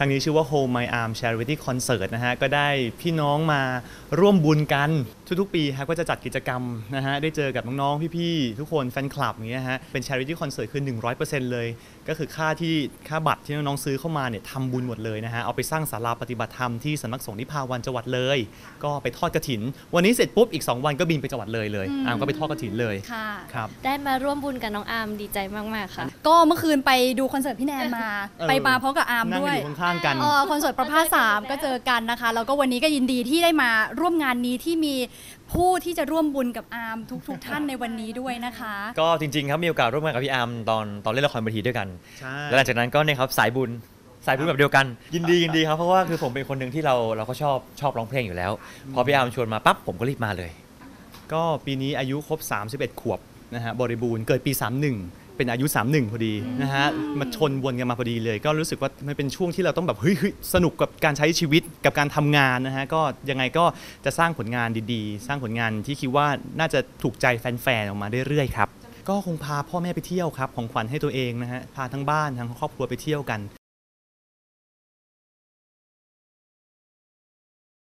ครั้งนี้ชื่อว่า Hold My Arm Charity Concert นะฮะ ก็ได้พี่น้องมาร่วมบุญกัน ทุกๆ ปีฮะก็จะจัดกิจกรรมนะฮะ ได้เจอกับน้องๆ พี่ๆ ทุกคนแฟนคลับอย่างเงี้ยฮะ เป็น Charity Concert คือ 100%เลย ก็คือค่าที่ค่าบัตรที่น้องๆ ซื้อเข้ามาเนี่ยทำบุญหมดเลยนะฮะ เอาไปสร้างศาลาปฏิบัติธรรมที่สำนักสงฆ์นิพาวันจังหวัดเลย ก็ไปทอดกระถิน วันนี้เสร็จปุ๊บอีก 2 วันก็บินไปจังหวัดเลยเลยอามก็ไปทอดกระถินเลยค่ะ ครับ ได้มาร่วมบุญกับน้องอาร์มดีใจมาก ๆ ค่ะก็เมื่อคืนไปดูคอนเสิร์ตพี่แนนมา เออไปมาพร้อมกับอาร์มนั่งด้วยอยู่ข้างๆกัน เออคอนเสิร์ตประภาสสามก็เจอกันนะคะ แล้วก็วันนี้ก็ยินดีที่ได้มาร่วมงานนี้ที่มีผู้ที่จะร่วมบุญกับอาร์มทุก ๆ ท่านในวันนี้ด้วยนะคะ ก็จริงๆครับมีโอกาสร่วมงานกับพี่อาร์มตอนตอนเล่นละครเวทีด้วยกัน ใช่ แล้วหลังจากนั้นก็เนี่ยครับสายบุญสายบุญแบบเดียวกัน ยินดียินดีครับเพราะว่าคือผมเป็นคนหนึ่งที่เราเราก็ชอบชอบร้องเพลงอยู่แล้ว พอพี่อาร์มชวนมาปั๊บผมก็รีบมาเลย ก็ปีนี้อายุครบ 31 ขวบ นะฮะบริบูรณ์เกิดปี 31 เป็นอายุ 31 พอดีนะฮะมาชนวนกันมาพอดีเลย ก็รู้สึกว่ามันเป็นช่วงที่เราต้องแบบเฮ้ยเฮ้ยสนุกกับการใช้ชีวิตกับการทำงานนะฮะก็ยังไงก็จะสร้างผลงานดีๆ สร้างผลงานที่คิดว่าน่าจะถูกใจแฟนๆออกมาเรื่อยๆครับก็คงพาพ่อแม่ไปเที่ยวครับของขวัญให้ตัวเองนะฮะพาทั้งบ้านทั้งครอบครัวไปเที่ยวกัน